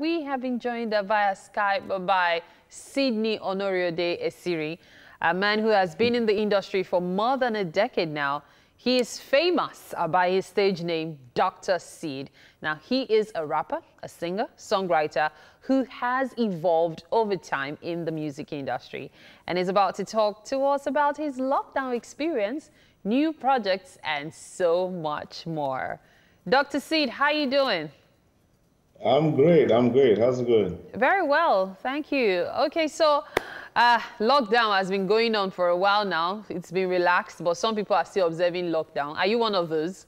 We have been joined via Skype by Sidney Onoriode Esiri, a man who has been in the industry for more than a decade now. He is famous uh, by his stage name, Dr. Sid. Now, he is a rapper, a singer, songwriter who has evolved over time in the music industry and is about to talk to us about his lockdown experience, new projects, and so much more. Dr. Sid, how are you doing? I'm great. I'm great. How's it going? Very well. Thank you. Okay, so uh, lockdown has been going on for a while now. It's been relaxed, but some people are still observing lockdown. Are you one of those?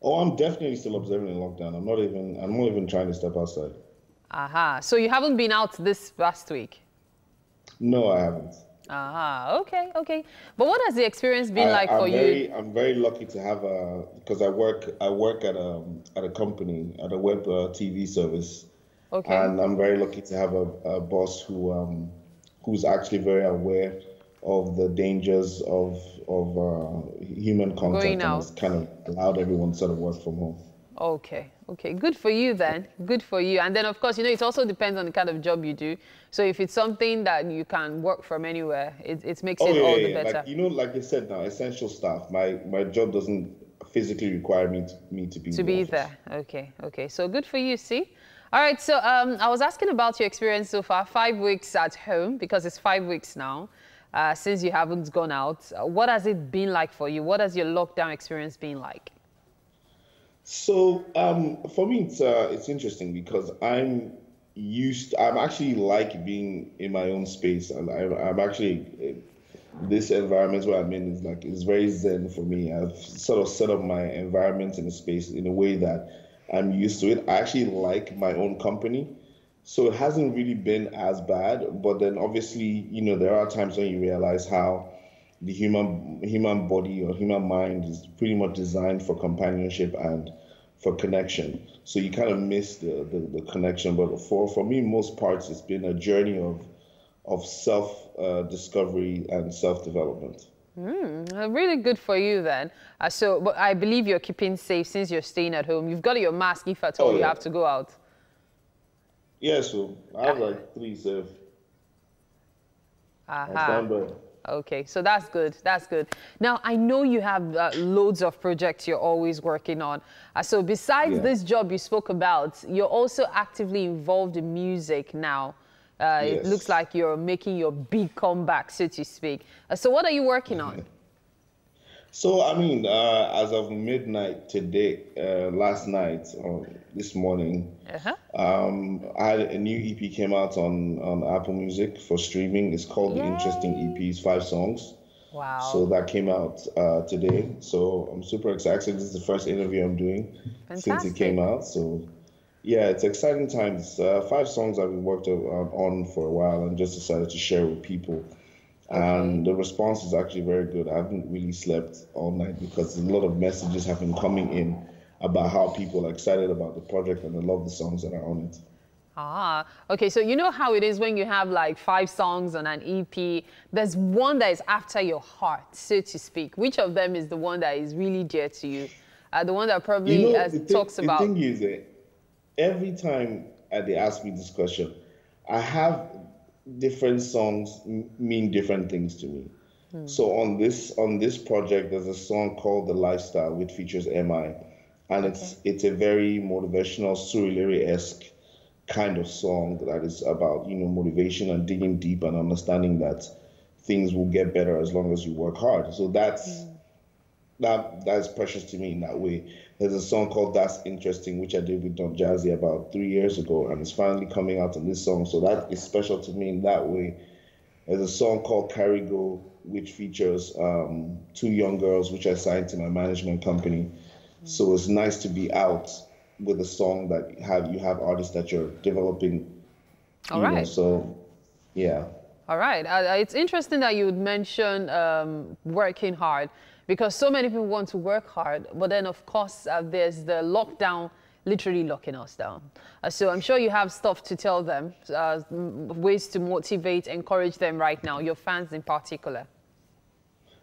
Oh, I'm definitely still observing lockdown. I'm not even. I'm not even trying to step outside. Aha. So you haven't been out this past week? No, I haven't. Ah, okay, okay. But what has the experience been I, like I'm for very, you? I'm very lucky to have a because I work I work at a at a company at a web uh, TV service, okay. and I'm very lucky to have a, a boss who um who's actually very aware of the dangers of of uh, human contact and has kind of allowed everyone to sort of work from home. Okay, okay, good for you then. Good for you. And then, of course, you know, it also depends on the kind of job you do. So if it's something that you can work from anywhere, it, it makes oh, it yeah, all the yeah. better. Like, you know, like I said now, essential stuff. My my job doesn't physically require me to, me to be to be there. Okay, okay. So good for you. See. All right. So um, I was asking about your experience so far. Five weeks at home because it's five weeks now. Uh, since you haven't gone out, what has it been like for you? What has your lockdown experience been like? So um, for me, it's uh, it's interesting because I'm used. To, I'm actually like being in my own space, and I'm, I'm actually this environment where I'm in is like is very zen for me. I've sort of set up my environment in a space in a way that I'm used to it. I actually like my own company, so it hasn't really been as bad. But then obviously, you know, there are times when you realize how the human human body or human mind is pretty much designed for companionship and for connection. So you kind of miss the, the, the connection. But for, for me, most parts, it's been a journey of of self uh, discovery and self development. Mm, really good for you then. Uh, so, but I believe you're keeping safe since you're staying at home. You've got your mask if at all oh, yeah. you have to go out. Yeah, so I have like three safe. Aha. Okay, so that's good. That's good. Now, I know you have uh, loads of projects you're always working on. Uh, so besides yeah. this job you spoke about, you're also actively involved in music now. Uh, yes. It looks like you're making your big comeback, so to speak. Uh, so what are you working on? So, I mean, uh, as of midnight today, uh, last night, or this morning, uh-huh. um, I had a new EP came out on, on Apple Music for streaming. It's called Yay. The Interesting EP. It's five songs. Wow. So that came out uh, today. So I'm super excited. This is the first interview I'm doing Fantastic. since it came out. So yeah, it's exciting times. Uh, five songs I've been worked on for a while and just decided to share with people and the response is actually very good. I haven't really slept all night because a lot of messages have been coming in about how people are excited about the project and they love the songs that are on it. Ah, okay. So you know how it is when you have like five songs on an EP. There's one that is after your heart, so to speak. Which of them is the one that is really dear to you? Uh, the one that probably you know, uh, talks about. The thing is, that every time they ask me this question, I have different songs mean different things to me. Hmm. So on this on this project, there's a song called "The Lifestyle," which features Mi, and it's okay. it's a very motivational, Surulere esque kind of song that is about you know motivation and digging deep and understanding that things will get better as long as you work hard. So that's hmm. That that's precious to me in that way. There's a song called That's Interesting, which I did with Don Jazzy about three years ago, and it's finally coming out in this song. So that is special to me in that way. There's a song called Carry Go, which features um, two young girls, which I signed to my management company. So it's nice to be out with a song that have you have artists that you're developing. All right. Know, so, yeah. All right. Uh, it's interesting that you would mention um, working hard because so many people want to work hard, but then of course uh, there's the lockdown literally locking us down. Uh, so I'm sure you have stuff to tell them, uh, ways to motivate, encourage them right now, your fans in particular.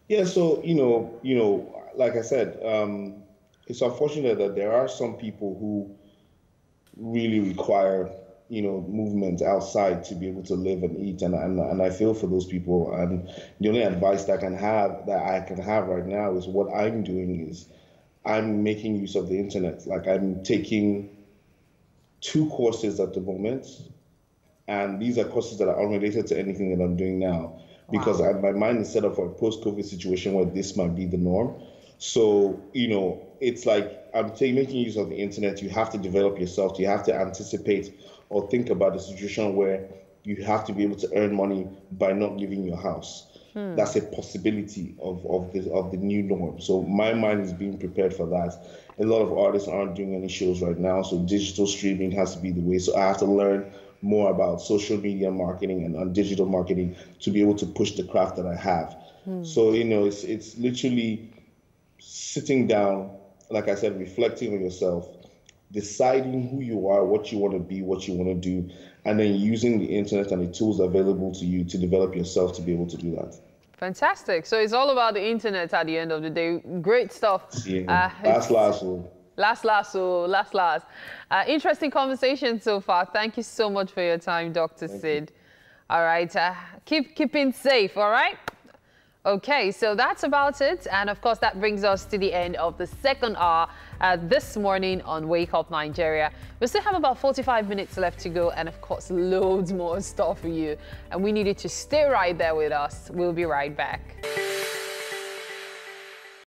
Yeah, so you know, you know, like I said, um, it's unfortunate that there are some people who really require you know, movement outside to be able to live and eat. And, and, and I feel for those people. And the only advice that I can have that I can have right now is what I'm doing is I'm making use of the internet. Like I'm taking two courses at the moment, and these are courses that are unrelated to anything that I'm doing now because wow. I, my mind is set up for a post-COVID situation where this might be the norm. So you know, it's like I'm taking making use of the internet. You have to develop yourself. You have to anticipate or think about a situation where you have to be able to earn money by not leaving your house. Hmm. That's a possibility of, of the of the new norm. So my mind is being prepared for that. A lot of artists aren't doing any shows right now, so digital streaming has to be the way. So I have to learn more about social media marketing and, and digital marketing to be able to push the craft that I have. Hmm. So you know, it's it's literally sitting down, like I said, reflecting on yourself, deciding who you are, what you want to be, what you want to do, and then using the internet and the tools available to you to develop yourself to be able to do that. Fantastic. So it's all about the internet at the end of the day. Great stuff. Yeah. Uh, last, last. Last, last, so last, last. Uh, interesting conversation so far. Thank you so much for your time, Dr. Thank Sid. You. All right. Uh, keep keeping safe. All right. Okay, so that's about it. And of course, that brings us to the end of the second hour uh, this morning on Wake Up Nigeria. We still have about 45 minutes left to go, and of course, loads more stuff for you. And we needed to stay right there with us. We'll be right back.